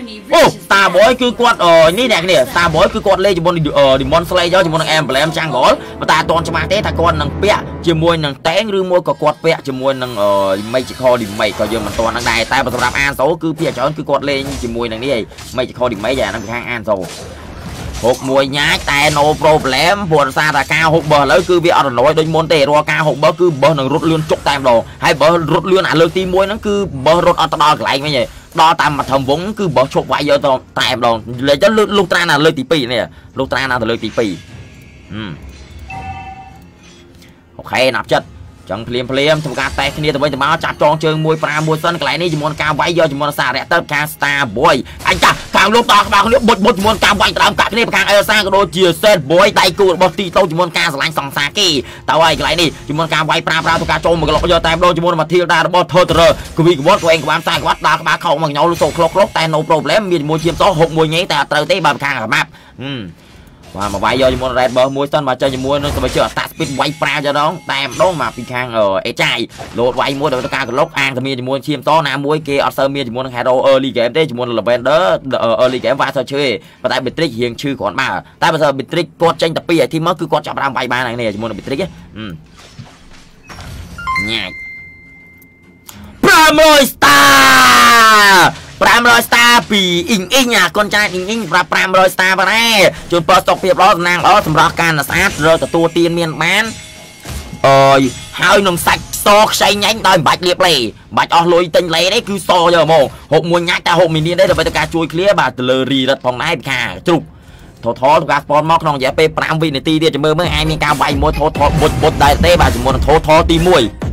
enemy អូ reaches Star the Boy area. គឺគាត់អឺនេះអ្នកគ្នា Star Boy គឺគាត់លេងជាមួយនឹង Demon Slayer ជាមួយនឹង Emblem Jungle ប៉ុន្តែអត់ទាន់ច្បាស់ទេថាគាត់នឹងពាក់ជាមួយនឹង Tank ឬមួយក៏គាត់ពាក់ជាមួយនឹង Magical Damage ក៏យើងមិនទាន់ដឹងដែរតែសម្រាប់ Anso គឺភាគច្រើនគឺគាត់លេងជាមួយនឹងនេះឯង Magical Damage អាហ្នឹងពីខាង Anso ហុកមួយញ៉ាចតែ no problem ព្រោះសារតែការហុកបោះឥឡូវគឺវាអត់រលយដូចមុនទេរាល់ការហុកបោះគឺបោះនឹងរត់លឿនជុកតែម្ដងហើយបោះរត់លឿនអាលើកទី1ហ្នឹងគឺបោះរត់អត់ទៅដល់កន្លែងវិញទេ ដល់តាមមកធំវងគឺបោះឈប់វាយយកទៅតែម្ដងលេចទៅលុលុះត្រាណាលើកទី2នេះលុះត្រាណាទៅលើកទី2ហឹមអូខេណាប់ចិត្ត ចឹងភ្លាមភ្លាមធ្វើការតេះគ្នាទៅវិញទៅមកចាប់ចងជើងមួយប្រាមួយសិនកន្លែងនេះជាមួយនឹងការវាយយកជាមួយនឹងសារៈទៅការ Star Boy អញចាកាំលោកដល់ក្បាលគ្នាបុចបុចជាមួយនឹងការវាយដើមកាក់គ្នាប្រខាងអេលសាក៏ដូចជា Set Boy ដៃគូរបស់ទីតូជាមួយនឹងការឆ្លាញ់សង្សារគេតើហើយកន្លែងនេះជាមួយនឹងការវាយប្រាប្រាទៅការចូលមកក្លុកយកតែម្ដងជាមួយនឹង Matilda របស់ Totter គវីកវត្តក៏ឯងក្បានតែគាត់ដល់ក្បាលខោមកញ៉ោលសូក្លុកក្លុកតែ no problem មានជាមួយឈាមសហុកមួយញ៉េតែអត់ត្រូវទេបើប្រខាងអាម៉ាប់ហឹម បាទមកវាយយកជាមួយ Red Bull មួយសិនមកចេញជាមួយនឹងទៅជឿអតា speed វាយប្រាចដល់តែម្ដងមកពីខាងអេចាយលោតវាយមួយដល់ការកលុកអាងតែមានជាមួយឈាមតណាមួយគេអត់សូវមានជាមួយនឹង Hero early game ទេជាមួយនឹង Lavender early game វាសើឈើប៉ុន្តែ Beatrix រៀងឈឺគ្រាន់បើតែបើសិន Beatrix គាត់ចេញតែពីអាទីមកគឺគាត់ចាប់បានវាយបានហើយនេះជាមួយនឹង Beatrix ញ៉ាច់500 star 500 star ពីអ៊ីងអ៊ីងអាកូនចាយអ៊ីងអ៊ីងប្រាប់500 star បារ៉េជូនពរសុខភាពល្អសំណាងល្អសម្រាប់ការស្អាតរកទទួលទានមានបានអើយហើយនឹងសាច់សខ្ចីញ៉ាញ់ដោយមិនបាច់លៀបលេមិនបាច់អស់លុយទិញលេទេគឺសយកហ្មងហូបមួយញ៉ាច់តែហូបមីនៀនទេដើម្បីទៅការជួយឃ្លាបាទទៅលើរីរ៉ិតផងដែរពីខាជ្រុកថតថតការស្ពនមកក្នុងរយៈពេល5វិនាទីទៀតចាំមើលមើលឯងមានការវាយមួយថតថតបុតបុតដែរទេបាទជាមួយនឹងថតថតទី1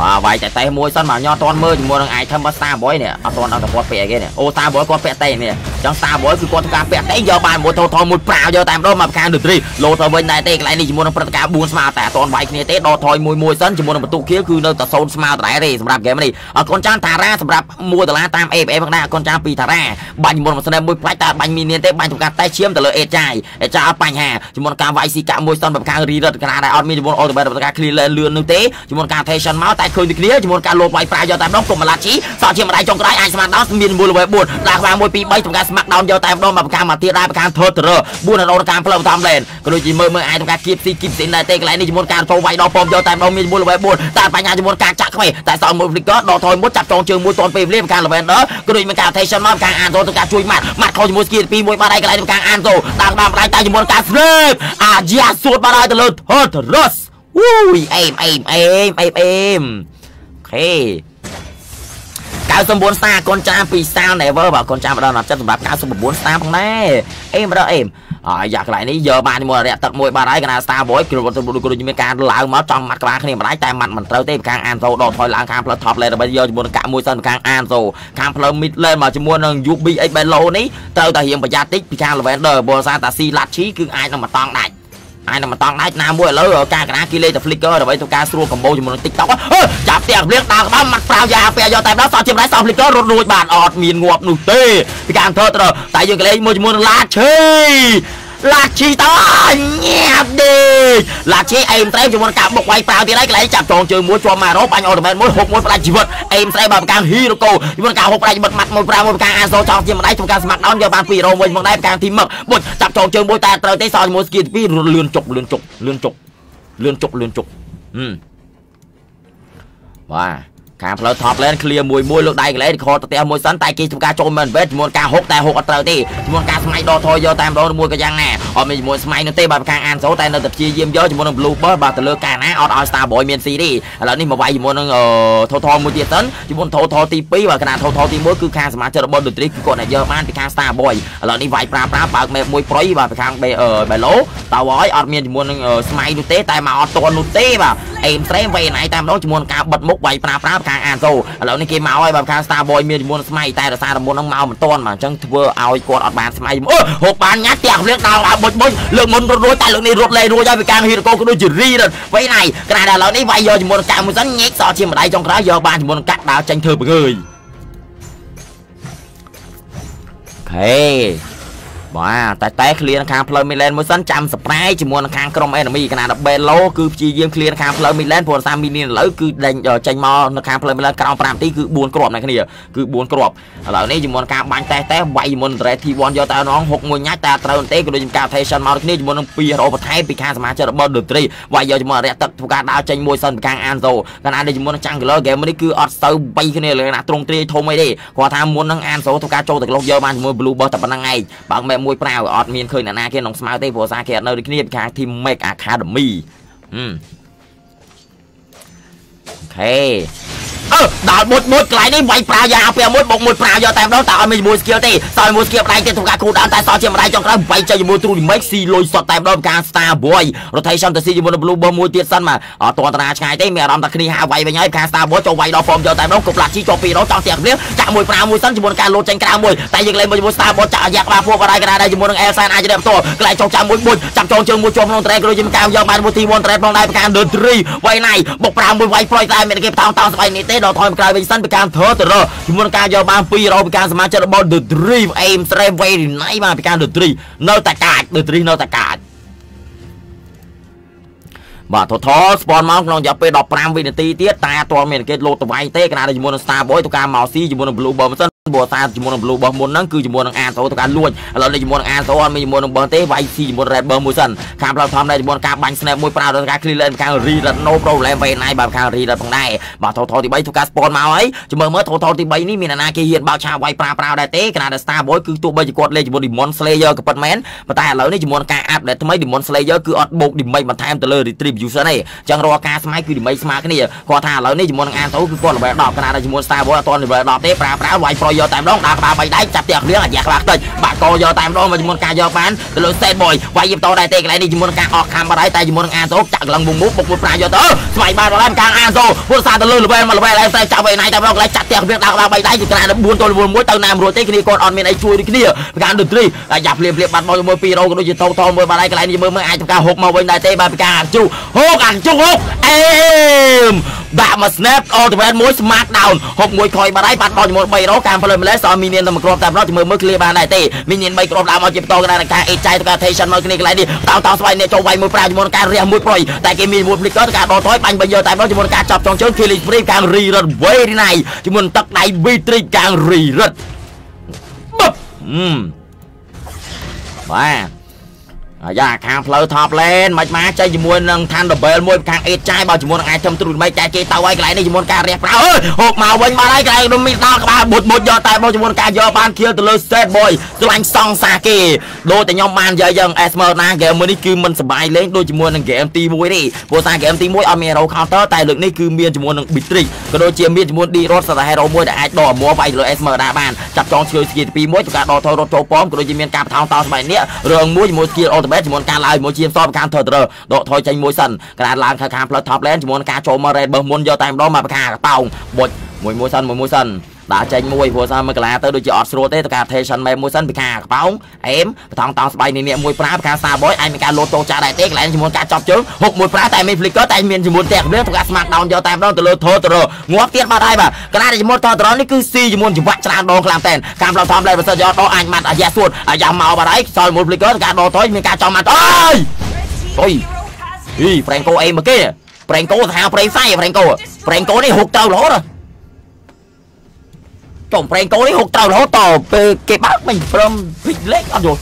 បាទវាយតែតេះមួយសិនមកញ៉អត់ទាន់មើលជាមួយនឹង item របស់ Star Boy នេះអត់ទាន់ដល់តែគាត់ពាក់គេនេះអូ Star Boy គាត់ពាក់តេះនេះអញ្ចឹង Star Boy គឺគាត់ធ្វើការពាក់តេះយកបានមួយថោថោមួយប្រាវយកតែម្ដងមកប្រកានឌឺត្រីលោទៅវិញដែរទេកន្លែងនេះជាមួយនឹងព្រឹត្តិការណ៍4ស្មើតែអត់ទាន់វាយគ្នាទេដល់ថយមួយមួយសិនជាមួយនឹងបន្ទុកខៀវគឺនៅតែ0ស្មើដដែលទេសម្រាប់ហ្គេមនេះអរគុណចានតារ៉ាសម្រាប់1ដុល្លារតាម AFM ផងដែរអរគុណចានពីតារ៉ាបាញ់ជាមួយនឹងស្នេហ៍មួយផ្លាច់តែបាញ់មាននាងទេបាញ់ធ្វើការតេះឈាមទៅលើអេចាយអេចាយអត់បញ្ហាជាមួយនឹងការវាយស៊ីកាមួយសិនប្រការីរត់កណ្ដាលដែរអត់មានជាមួយ Ultimate ប្រកា clear lane លឿននោះទេជាមួយនឹងការ tension មកតែឃើញដូចគ្នាជាមួយនឹងការលោតវាយប្រាយកតែម្ដងកុំម្លាត់ជីសក់ជាម្ដាយចុងក្រោយអាចស្មានដោនមានមូលលេ4ដាក់ក្បាល1 2 3ធ្វើការស្មាក់ដោនយកតែម្ដងមកប្រកាមកទៀតដែរប្រកាធ្វើទៅរ4នៅក្នុងការផ្លូវតាមលេនក៏ដូចជាមើលមើលអាចធ្វើការគៀបស៊ីគៀបស៊ីដែរទេកន្លែងនេះជាមួយការចូលវាយដល់ពំយកតែម្ដងមានមូលលេ4តែបញ្ញាជាមួយការចាក់ខ្វេតែសល់មួយ flicker ដល់ថយមួយចាប់ចងជើងមួយតនពេលវេលាប្រកា Lavender ក៏ដូចមានការ tension មកការអានចូលទៅការជួយម៉ាត់ម៉ាត់ខុសជាមួយ skill 2មួយបាត់ហើយកន្លែងប្រកាអានចូលដាក់បានម្ដាយតែជាមួយការ slap អាយ៉ាសួតបាត់ហើយទៅលើ Hotros អូយអេមអេមអេមអេមអេមអូខេ99 star កូនចាពី Sound Never បាទកូនចាម្ដងដល់ចិត្តសម្រាប់99 star ផងដែរអេម្ដងអេមអាយ៉ាកន្លែងនេះយកបានមួយរយៈទឹកមួយបាទហើយកណ្ដាល Star Boy គ្រូគ្រូមានការឡើងមកចង់ម៉ាត់ក្បាលគ្នាម្ដាយតែម៉ាត់មិនត្រូវទេខាងអានសូដកថយឡើងខាងផ្លូវ top lane ដើម្បីយកជាមួយនឹងកាក់មួយសិនខាងអានសូខាងផ្លូវ mid lane មកជាមួយនឹង UBX Bello នេះត្រូវតែរៀងប្រយ័ត្នតិចពីខាង Lavender បើសារតាស៊ីឡាត់ឈីគឺអាចនឹងមកតង់ដាច់ អាយនឹងមិនតង់ដាច់ណាមួយឥឡូវការកណាគេលេតែ flicker ដើម្បីធ្វើការស្រួលកម្បោជាមួយនឹង TikTok ចាប់ផ្ទះភ្លៀងដើរក្បាលមាត់ប្រាវយ៉ាពេលយកតែដល់សតជាម្ដាយសត flicker រត់រួចបានអត់មានងាប់នោះទេពីការធ្វើទៅតែយើងកលេងមួយជាមួយនឹងឡាឈី ឡាឈីតើញាប់ដេកឡាឈីអេមត្រេមជាមួយនឹងការបុកវាយប្រាវទៀតហើយកន្លែងចាប់ចងជើងមួយជាប់មករោបាញ់អូតូមែតមួយហុកមួយផ្ដាច់ជីវិតអេមត្រេមបើប្រកាងហ៊ីរ៉ូកូជាមួយនឹងការហុកផ្ដាច់ជីវិតម៉ាត់មួយប្រាវមួយប្រកាងអាសូចង់ជាម្ដាយធ្វើការស្មាក់ដោនយកបាន2រោវិញមកដែរប្រកាងទីមឹកបុចចាប់ចងជើងមួយតែត្រូវទេសល់ជាមួយស្គីទី2លឿនចុកលឿនចុកលឿនចុកលឿនចុកលឿនចុកហឹមបាទ ខាងផ្លូវ top lane clear មួយមួយលោកដៃកន្លែងខតទៅមួយសិនតែគេធ្វើការចូលមែនវេតជាមួយការហុកតែហុកអត់ត្រូវទេជាមួយការស្មៃដកថយយកតែម្ដងមួយក៏យ៉ាងណាអត់មានជាមួយស្មៃនោះទេបាទខាងអានសូតែនៅតែព្យាយាមយកជាមួយនឹង blue ball បាទទៅលើការណាអត់ឲ្យ star boy មានស៊ីទេឥឡូវនេះមកវាយជាមួយនឹងថោថមួយទៀតសិនជាមួយថោថទី2បាទខណៈថោថទី1គឺខាងសមាជិករបស់ Dutri គឺគាត់អ្នកយកបានពីខាង star boy ឥឡូវនេះវាយប្រាប្រាបើក map មួយប្រុយបាទពីខាង Belo តើហើយអត់មានជាមួយនឹងស្មៃនោះទេតែមកអត់តន់នោះទេបាទអេមស្រេមវេណៃតែម្ដងជាមួយនឹងការបិទមុខវាយប្រាប្រាខាងអានសូឥឡូវនេះគេមកហើយបើខាង Star Boy មានជាមួយនឹងស្មៃតែរសារមុនហ្នឹងមកមិនតាន់បាទអញ្ចឹងធ្វើឲ្យគាត់អត់បានស្មៃអូហូបបានញ៉ាត់ផ្ទះភ្លៀងដល់ឲ្យបុចបុចលើកមុនរត់រួចតែលើកនេះរត់លេរួចហើយពីខាងហ៊ីរ៉ូកូក៏ដូចជារីរត់វេណៃក្រៅដល់ឥឡូវនេះវាយយកជាមួយនឹងកាក់មួយសិនញែកសជាម្ដាយចុងក្រោយយកបានជាមួយនឹងកាក់ដើរចេញធ្វើបង្ើយអូខេ បាទតែតែ clear ខាងផ្លូវ midland មួយសិនចាំ surprise ជាមួយនឹងខាងក្រុម enemy កណាដល់ Belo គឺព្យាយាម clear ខាងផ្លូវ midland ព្រោះសារ mini ឥឡូវគឺដេញចេញមកនៅខាងផ្លូវ midland ក្រោម5នាទីគឺ4គ្រាប់អ្នកគ្នាគឺ4គ្រាប់ឥឡូវនេះជាមួយនឹងការបាញ់តេះតេះវាយជាមួយនឹង Red T1 យកទៅអនង61ញ៉ាច់តែត្រូវទេក៏ដូចជាការ rotation មកគ្នាជាមួយនឹង2 hero បន្ថែមពីខាងសមាជិករបស់ The 3វាយយកជាមួយរយៈទឹកធ្វើការដើរចេញមួយសិនពីខាង Anzo កណានេះជាមួយនឹង Jungler game នេះគឺអត់ទៅ3គ្នាលើណាទ្រង់ទ្រាយធំអីទេគាត់ថាមុននឹង Anzo ធ្វើការចូលទៅក្លុកយកបានជាមួយ Blue Boss តែប៉ុណ្្នឹងឯងបើមិនមួយប្រាវអត់មានឃើញអ្នកណាគេក្នុងស្មៅទេព្រោះសារគេអត់នៅដូចគ្នាពីខាង Team Make Academy ហឹមអូខេ អឺដល់មុតមុតកន្លែងនេះវាយប្រាយ៉ាពេលមួយបុកមួយប្រាយកតែម្ដងតែអត់មានមួយ skill ទេសល់មួយ skill ផ្នែកទៀតធ្វើការគូដានតែសល់ជាម្ដាយចុងក្រោយវាយចុះជាមួយ True Remake ស៊ីលុយសតតែម្ដងការ Star Boy rotation ទៅស៊ីជាមួយ Blue Bomb មួយទៀតសិនមកអត់តតាឆ្ងាយទេមានអារម្មណ៍ថាគ្នាហាវាយវិញហើយខាង Star Boy ចូលវាយដល់ form យកតែម្ដងគប់ឡាជីចូលពីរដងចង់ទៀងគ្នាចាក់មួយប្រាមួយសិនជាមួយការលោតចេញក្រៅមួយតែយើងលេងជាមួយ Star Boy ចាក់អាយ៉ាក់បាពួកបរៃកណ្ដាលដែរជាមួយនឹង Elsan អាចរែបតកន្លែងចុងចាំមួយមួយចាំចងជើងមួយជាប់ក្នុង track រួចជាការយកបានមួយទី1 track ផងដែរប្រការ The 3វាយណៃបុកប្រាមួយវាយប្រុយតែមានគេបតោងតោងស្បៃនេះទេដល់ថយមកក្រៅវិញសិនពីការធ្វើទៅរជាមួយនឹងការយកបាន2រោពីការសមាជិករបស់ The Dream Aim Straight Very Nice មកពីការ The Dream នៅតែកាច The Dream នៅតែកាចបាទ total spawn មកក្នុងរយៈពេល15វិនាទីទៀតតែអត់ទាន់មានគេលោតទៅវាយទេគណៈជាមួយនឹង Star Boy ទៅការមកស៊ីជាមួយនឹង Blue Bomb សិន បោះសាជាមួយនឹង Blue របស់មុនហ្នឹងគឺជាមួយនឹង Anso ទៅការលួចឥឡូវនេះជាមួយនឹង Anso អត់មានជាមួយនឹងបើទេវាយស៊ីជាមួយ Red Burn មួយសិនខាងផ្លូវធំដែរជាមួយការបាញ់ snap មួយប្រើដល់ការ clear lane ខាង re red no problem វេណៃបាទខាង re red ផងដែរបាទ total ទី3ធ្វើការ spawn មកហើយជាមួយមើល total ទី3នេះមានអាណាគេហ៊ានបោកឆាវាយប្រើប្រើដែរទេគណៈ Star Boy គឺទោះបីជាគាត់លេងជាមួយ Demon Slayer ក៏ពិតមែនប៉ុន្តែឥឡូវនេះជាមួយការ up ដែលថ្មី Demon Slayer គឺអត់បូក damage បន្ថែមទៅលើ retribution ទេអញ្ចឹងរាល់ការស្មៃគឺ damage ស្មើគ្នាគាត់ថាឥឡូវនេះជាមួយនឹង Anso គឺគាត់ level 10គណៈជាមួយ Star Boy អត់ទាន់ level 10ទេប្រើប្រើវាយប្រយយកតែម្ដងដើរក្បាលបីដៃចាប់ផ្ទះគ្រឿងអាយ៉ាខ្លាខ្ទេចបាក់កយកតែម្ដងមកជាមួយការយកបានទៅលើ set boy វាយយបតដែរទេកន្លែងនេះជាមួយការអកខំបាត់ហើយតែជាមួយនឹងអាសូចាក់កន្លងមុំមុខបុកមួយប្រាយកទៅស្វ័យបានដល់ខាងអាសូពុទ្ធសាទៅលើ level មក level តែចាប់វិញណៃតែម្ដងកន្លែងចាក់ផ្ទះគ្រឿងដាក់ក្បាលបីដៃគឺកន្លែង4ទល់1ទៅណាមរួចទេគ្នាគាត់អត់មានអីជួយដូចគ្នាប្រការតន្ត្រីយ៉ាប់ភ្លាមភ្លាមបាត់មកជាមួយ2រោក៏ដូចជាតោតមួយបាត់ហើយកន្លែងនេះមើលមើលអាចធ្វើការហុកមកវិញដែរទេបាទប្រការអាជុហុកអាជុហុកអេ មដាក់មក snap ultimate មួយ smart down ហុកមួយខ້ອຍបាត់ហើយបាត់បោជាមួយ3រោកាមផ្លូវម្លេះសល់មីនៀនតែមួយគ្រាប់តែម្ដងមើលមើល clear បានដែរទេមីនៀន3គ្រាប់ឡើងមកជាបន្តកណ្ដាលការអេចៃទៅការ tension មកគ្នាកន្លែងនេះតោតោស្វ័យនេះចូលវាយមួយប្រាជាមួយការរះមួយប្រុយតែគេមានមួយ flicker ទៅការដកថយបាញ់បើយកតែម្ដងជាមួយការចាប់ចងជើង killing spree ការ re run very nice ជាមួយទឹកដៃ V3 ការ re run បឹបហឹមបាទ អាយ៉ាខាងផ្លូវ top lane មិនមកចេញជាមួយនឹង Thunderbell មួយខាងអេតចាយបើជាមួយនឹង item ទ្រូមិនតែគេទៅហើយកន្លែងនេះជាមួយការរះប្រៅអើយហូបមកវិញមកហើយកន្លែងនោះមានដល់ក្បាលបុតបុតយកតែមកជាមួយការយកបាន kill ទៅលើ set boy ឆ្លាញ់សងសាគេដូចតែខ្ញុំបាននិយាយយ៉ាង Esmer ណា game មួយនេះគឺមិនសបាយលេងដូចជាមួយនឹង game ទី1ទេព្រោះសារ game ទី1អត់មាន hero counter តែលើកនេះគឺមានជាមួយនឹង Bitrix ក៏ដូចជាមានជាមួយ D Rod សតា hero មួយដែលអាចដកអមវាយលើ Esmer ដែរបានចាប់ចងឈើស្គីទី2មួយទៅការដកថយរត់ចូលប៉មក៏ដូចជាមានការបន្ថោងតោស្បែកនេះរឿងមួយជាមួយ skill ultimate ជាមួយការឡើងមួយជាសតខាងធ្វើទៅដកថយចេញមួយសិនកណ្ដាលឡើងខាងផ្លូវ top lane ជាមួយការចូលមក red បើមុនយកតែម្ដងមកខាងកប៉ោងបុចមួយមួយសិនមួយមួយសិន ដាក់ចេញមួយព្រោះសារមួយកលាទៅដូចជាអត់ស្រួលទេទៅការ tension មេមួយសិនពីខាងកប៉ោងអេមបថងតោស្បៃនេះមួយប្រាពីខាង star boy អាចមានការលោតតោចាដែរទេកន្លែងជាមួយការចាប់ជើងហុកមួយប្រាតែមាន flicker តែមានជាមួយតែកម្លាំងទៅការ smart down យកតែម្ដងទៅលើធរទៅរងាប់ទៀតបាត់ហើយបាទកណ្ដាលជាមួយធរទៅរនេះគឺស៊ីជាមួយចង្វាក់ច្រើនដងខ្លាំងតែនការផ្លោថំលែបើសិនយកដកអាចម៉ាត់អាយ៉ាសួតអាយ៉ាមកបាត់ហើយសល់មួយ flicker ការដកថយមានការចំម៉ាត់អើយអុយអីប្រេងកោអីមកគេប្រេងកោថាប្រេងសាយប្រេងកោប្រេងកោនេះហុកទៅរហូត ចុំប្រេងកោនេះហុកទៅរហូតតពេលគេបើកមិនព្រមវិចលេខអត់យល់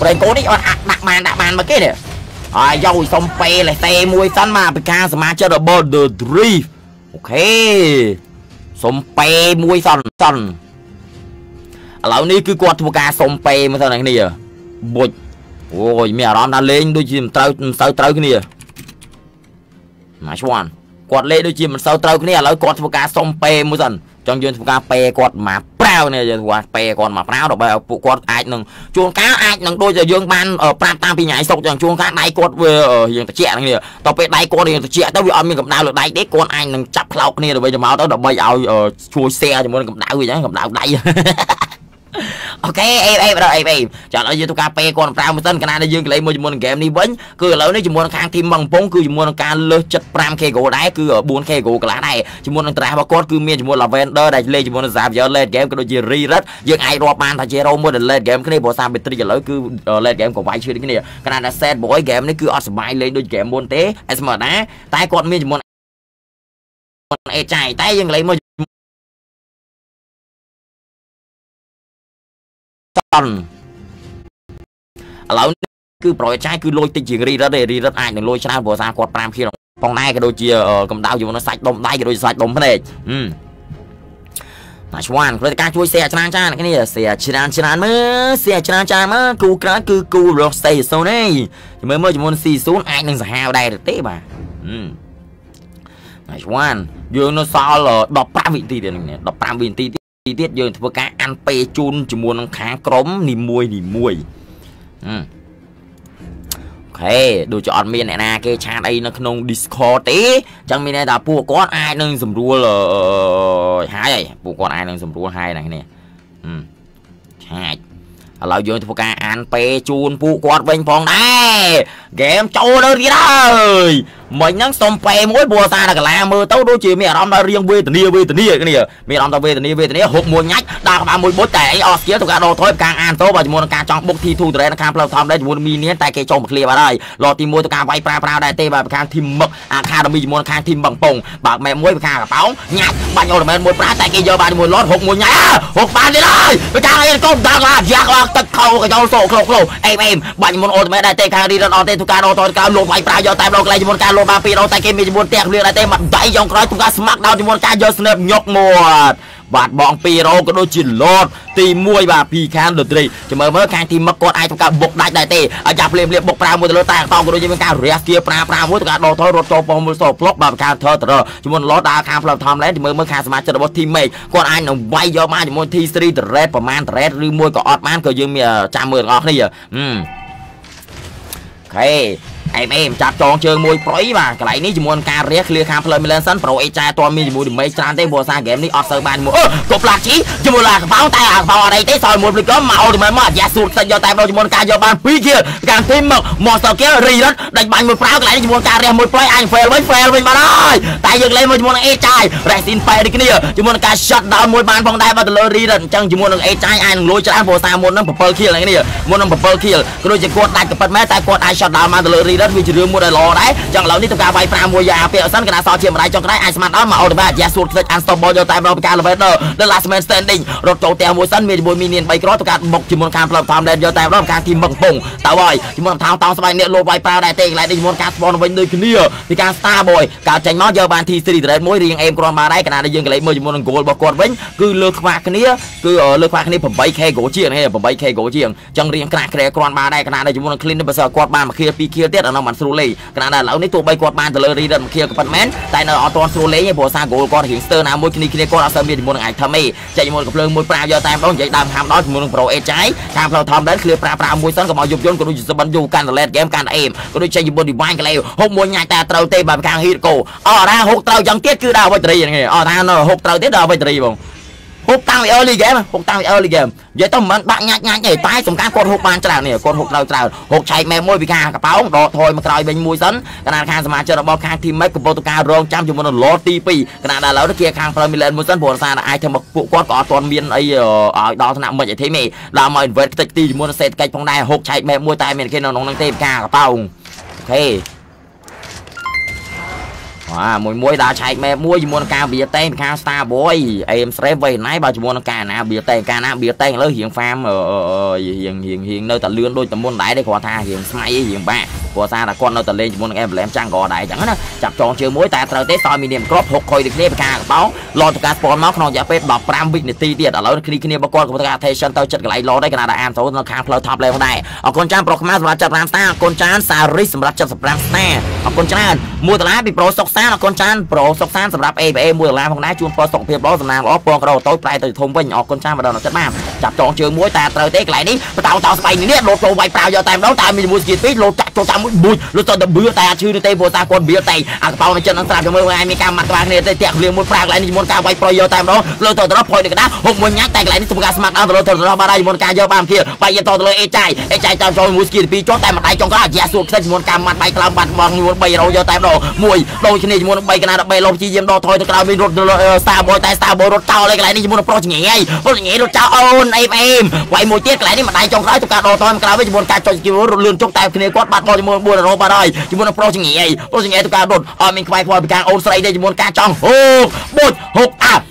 ប្រេងកោនេះអត់ដាក់បានដាក់បានមកគេនេះហើយយកសុំពេលេសេមួយសិនមកពីការសមាជិករបស់ The Drift អូខេសុំពេមួយសិនសិនឥឡូវនេះគឺគាត់ធ្វើការសុំពេមកសិនអ្នកគ្នាបុចអូយមានអារម្មណ៍ថាលេងដូចជាមិនត្រូវមិនសូវត្រូវគ្នា Nice one គាត់លេងដូចជាមិនសូវត្រូវគ្នាឥឡូវគាត់ធ្វើការសុំពេមួយសិន ចង់យើងធ្វើការពេគាត់មកប្រាវនេះយើងធ្វើពេគាត់មកប្រាវដើម្បីឲ្យពួកគាត់អាចនឹងជួនកាលអាចនឹងដូចយើងបានប្រាប់តាមពីញ៉ៃសុកចឹងជួនកាលដៃគាត់វាយើងតិចហ្នឹងនេះតទៅពេលដៃគាត់យើងតិចទៅវាអត់មានកម្ដៅលើដៃទេគាត់អាចនឹងចាប់ផ្លោកគ្នាទៅវិញទៅមកទៅដើម្បីឲ្យជួយ share ជាមួយនឹងកម្ដៅវិញហ្នឹងកម្ដៅដៃ អូខេអេអេដល់អេអេចាឥឡូវយើងទៅការពេគាត់5មួយសិនកណាដែលយើងកន្លែងមួយជាមួយនឹងហ្គេមនេះវិញគឺឥឡូវនេះជាមួយនឹងខាងធីមបងកំពង់គឺជាមួយនឹងការលើស 75k goal ដែរគឺ 4k goal កន្លះដែរជាមួយនឹងត្រាស់របស់គាត់គឺមានជាមួយ Lavender ដែលលេងជាមួយនឹង Xavier late game ក៏ដូចជា Ririt យើងអាចរាប់បានថាជា Rome មួយដែល late game គ្នាព្រោះសារ battery ឥឡូវគឺ late game ក៏វាយឈឺដូចគ្នាខណៈដែល set boy game នេះគឺអត់សុបាយលេងដូច game មុនទេតែស្មើដែរតែគាត់មានជាមួយអេចាយតែយើងលេងមួយ តន់ឥឡូវគឺប្រយោជន៍ចាយគឺលុយតិចជាងរីរ៉ិតទេរីរ៉ិតអាចនឹងលុយច្រើនព្រោះសារគាត់5ខៀលផងដែរក៏ដូចជាកម្ដៅជាមួយនឹងសាច់ដុំដៃក៏ដូចជាសាច់ដុំភ្នែកហឹមណាឆ្វានព្រោះតែការជួយសៀច្រើនចាអ្នកគ្នាសៀច្រើនច្រើនមើលសៀច្រើនច្រើនមើលគូក្រោយគឺគូរកស្តេសូនឯងមើលមើលជាមួយនឹងស៊ីស៊ូនអាចនឹងសាហាវដែរទេបាទហឹមណាឆ្វានយើងនៅសល់15វិនាទីទៀតនេះ15វិនាទី ទៀតយើងធ្វើការអាន់ពេជូនជាមួយនឹងខាងក្រុមនីមួយនីមួយហឹមខេដូចជាអត់មានអ្នកណាគេឆាតអីនៅក្នុង Discord ទេអញ្ចឹងមានន័យថាពួកគាត់អាចនឹងសម្រួលហើយពួកគាត់អាចនឹងសម្រួលហើយណាគ្នាឆាតឥឡូវយើងធ្វើការអានពេជូនពួកគាត់វិញផងដែរហ្គេមចូលទៅទៀតហើយមិញហ្នឹងសុំពេមួយព្រោះសារតែកលាមើលទៅដូចជាមានអារម្មណ៍ថារៀងវេទនាវេទនាគ្នាមានអារម្មណ៍ថាវេទនាវេទនាហុកមួយញាច់ដាក់ក្បាលមួយបុតតែអីអស់ស្គីលទៅការដោថយការអានតោបើជាមួយនឹងការចង់បុក T2 ត្រេនខាងផ្លូវធំដែរជាមួយមីនៀនតែគេចូលមកឃ្លៀបាត់ហើយឡទី1ទៅការវាយប្រាប្រាដែរទេបើខាងធីមមឹកអាខាដមីជាមួយនឹងខាងធីមបងពងបើម៉ែមួយខាងកប៉ោងញាច់បាញ់អូរមែនមួយប្រាតែគេយកបានមួយឡតហុកមួយញាច់ហុកបានទៀតហើយបើខាងអីកុំដល់ឡាយ៉ាក់ឡាទឹកខោកញ្ចោសោក្លោក្លោអេមអេមបាញ់មុនអូរមែនដែរទេខាងរីរ៉ាត់អត់ទេទៅការដោថយការលោកវាយប្រាយកតែម្ដងកន្លែងជាមួយការលោកបានពីរដងតែគេមានជាមួយផ្ទះគ្រឿងដែរទេមកដៃយ៉ងក្រោយទុកការស្មាក់ដោជាមួយការយកស្នេបញុកមាត់បាទបង200ក៏ដូចជាលតទី1បាទពីខាងលត្រីចាំមើលមើលខាងទីមកគាត់អាចធ្វើការបុកដាច់ដែរទេអាយ៉ាភ្លាមភ្លាមបុកប្រាមួយទៅលើតែតក៏ដូចជាមានការរះគៀប្រាប្រាមួយទៅការដកថយរត់ចូលប៉ុមួយសោផ្លុកបាទខាងថើតរជាមួយលតដើរខាងផ្លូវធំឡែនចាំមើលមើលខាងសមាជិករបស់ team mate គាត់អាចនឹងវាយយកមកជាមួយ T3 Red ប្រមាណ Red ឬមួយក៏អត់បានក៏យើងមានចាំមើលទាំងអស់គ្នា ហឹម អូខេអេមអេមចាប់ចងជើងមួយប្រៃបាទកន្លែងនេះជាមួយនឹងការរះឃ្លៀខាងផ្លូវមីលែនសិនប្រូអេចាតមានជាមួយឌីមេច្រើនទេព្រោះសារហ្គេមនេះអត់សូវបានមួយកុបឡាជីជាមួយឡាកបោតែអាកបោអត់អីទេសល់មួយភ្លេចក៏មកអូឌីមេមកអាយ៉ាស៊ូតខ្ទេចយកតែជាមួយនឹងការយកបាន2គៀលការទីមមកមកសកៀលរីរ៉ាត់ដាច់បាញ់មួយប្រាវកន្លែងនេះជាមួយការរះមួយប្រៃអញហ្វេលវិញហ្វេលវិញបានហើយតែយើងលេងមួយជាមួយនឹងអេចាយរ៉េស៊ីនប៉ែដូចគ្នាជាមួយនឹងការ shot down មួយបានផងដែរបើទៅលើរីរ៉ាត់អញ្ចឹងជាមួយនឹងអេចាយអាចនឹងលួចច្រើនព្រោះសារមុននឹង7គៀលហ្នឹងនេះមុននឹង7គៀលក៏ដូចជាគាត់ដាច់ក៏ប៉ិតមែនតែគាត់អាច shot down បានទៅលើរីរ៉ាត់វាជារឿងមួយដែលល្អដែរចឹងឥឡូវនេះទៅការវាយ5មួយយ៉ាងពាក្យអសិនកណាសជាម្ដាយចុងក្រោយអាចស្មាត់ដល់មកអូតូម៉ាយ៉ាសួតខ្ទេច unstoppable យកតែម្ដងពីការ elevator the last man standing រត់ចូលផ្ទះមួយសិនមានជាមួយមីនៀន3ក្រទៅការបុកជាមួយការផ្លឹបតាមដែនយកតែម្ដងការទីមឹកពងតើហើយជាមួយថោតោស្បែកអ្នកលោតវាយប្រាដែរទេកន្លែងនេះជាមួយការស្បនវិញដូចគ្នាពីការ star boy ការចេញមកយកបាន T series trade មួយរៀងអេមគ្រាន់បានដែរកណាដែលយើងកន្លែងមើលជាមួយនឹង goal របស់គាត់វិញគឺលើខ្វះគ្នាគឺលើខ្វះគ្នា 8k goal ជាងហេ 8k goal ជាងចឹងរៀងក្រាស់ក្រែគ្រាន់បានដែរកណាដែលជាមួយនឹង clean បើសិនគាត់បានមួយខៀលពីរខៀលទៀតអានោះមិនស្រួលលេកណាដែលឥឡូវនេះទោះបីគាត់បានទៅលើរីរ៉ិតមួយខៀលក៏ប៉ុន្មានតែនៅអត់ទាន់ស្រួលលេងទេព្រោះសារ goal គាត់រៀងស្ទើរណាមួយគ្នាគ្នាគាត់អត់សូវមានជាមួយនឹង item ទេចែកជាមួយកំភ្លើងមួយប្រាវយកតែម្ដងនិយាយដើមហាមដល់ជាមួយនឹង Pro Edge ចាយខាងផ្លូវធំដែរឃ្លៀប្រាប្រាមួយសិនក៏មកយប់យន្តក៏ដូចជាសបិនយូកាន់តែ late game កាន់តែអេមក៏ដូចចេញជាមួយ divine កលេហុកមួយញ៉ាច់តែត្រូវទេបើខាង hit go អត់ថាហុកត្រូវយ៉ាងទៀតគឺដល់ victory ហ្នឹងអត់ថានៅហុកត្រូវទៀតដល់ victory បង ហុកតាំងពី early game ហុកតាំងពី early game និយាយទៅមិនបាក់ញាច់ញាច់ទេតែសំខាន់គាត់ហុកបានច្រើននេះគាត់ហុកត្រូវច្រើនហុកឆែកមែមួយពីខាងកប៉ោងដកថយមកក្រោយវិញមួយសិនកណាខាងសមាជិករបស់ខាង team mate កំពុងតែការរងចាំជាមួយនឹង lot ទី2កណាដល់ឥឡូវនេះគេខាង Premier League មួយសិនព្រោះសារអាចធ្វើមកពួកគាត់ក៏អត់ទាន់មានអីឲ្យដល់ថ្នាក់មិនអីទេទេដល់មក invest តិចទីជាមួយនឹងសេដ្ឋកិច្ចផងដែរហុកឆែកមែមួយតែមានគេនៅក្នុងនឹងទេពីខាងកប៉ោងអូខេ អាមួយមួយដើរឆែកម៉ែមួយជាមួយនឹងការបៀតេងខាង Star Boy អេមស្រេវៃណៃបើជាមួយនឹងការណាបៀតេងការណាបៀតេងឥឡូវរៀងហ្វាមរៀងរៀងរៀងនៅតែលឿនដូចតែមុនដែរទេគាត់ថារៀងស្មៃរៀងបាក់ព្រោះសារតែគាត់នៅតែលេងជាមួយនឹង Emblem ចាំងក៏ដែរអញ្ចឹងណាចាប់ចងជើងមួយតែត្រូវទេសមីនីមក្រប6ខុយដូចគ្នាពីខាងកបោឡតការ spawn មកក្នុងរយៈពេល15វិនាទីទៀតឥឡូវគ្នាគ្នារបស់គាត់ក៏ធ្វើការ attention ទៅចិត្តកន្លែងឡតដែរកណាដែលអានចូលនៅខាងផ្លូវ top level ដែរអរគុណច្រើនប្រុសខ្មែរសម្រាប់75 star អរគុណច្រើនសារីសម្រាប់75 star អរគុណច្រើន1ដុល្លារពីប្រូសុកសានអរគុណចានប្រូសុកសានសម្រាប់ ABA 1ដុល្លារផងដែរជូនពរសុខភាពល្អសំណាងល្អពងក្រតូចប្រែទៅធំវិញអរគុណចានម្ដងចិត្តបានចាប់ចងជើងមួយតែត្រូវទេកន្លែងនេះបតោតោស្បៃនេះលោតចូលវាយប្រាវយកតែម្ដងតែមានជាមួយស្គីពីរលោតចាក់ចូលតាមមួយមួយលោតទៅដបឿតែអាចឈឺទេព្រោះតាគាត់បៀតែអាកប៉ោនៅចិត្តនឹងស្រាប់ជាមួយឯងមានការម៉ាត់ក្បាលគ្នាទេតាក់គ្លៀងមួយប្រាវកន្លែងនេះមុនការវាយប្រយកតែម្ដងលោតទៅដល់ផុយទៅកណ្ដាលហុកមួយញ៉ាច់តែកន្លែងនេះសម្ការស្មាត់ដល់ទៅលោតទៅដល់បាត់ហើយមុនការយកបានគៀបាយយកទៅលើអេចាយអេចាយតាមចូលមួយស្គីពីរចុះតែម្ដាយចុងក្រោយជាសួរខ្ទេចជាមួយការម៉ាត់បាយក្លោមបាត់បងមួយ300យកតែម្ដងមួយដូចគ្នាជាមួយនឹង3កណ្ដាល13លោកជីយាមដល់ថយទៅក្រោយវិញរត់ស្តាបយតែស្តាបយរត់ចោលឯកន្លែងនេះជាមួយនឹងប្រុសចងាយប្រុសចងាយរត់ចោលអូនអេមអេមវាយមួយទៀតកន្លែងនេះម្ដាយចុងក្រោយទៅការដល់ថយក្រោយវិញជាមួយការចុចគីរត់លឿនចុកតែគ្នាគាត់បាត់បោជាមួយ4រ៉ូបាត់ហើយជាមួយនឹងប្រុសចងាយប្រុសចងាយទៅការរត់អត់មានខ្វាយខ្វល់ពីការអូនស្រីទេជាមួយការចង់ហូបបុចហូបអា Victory!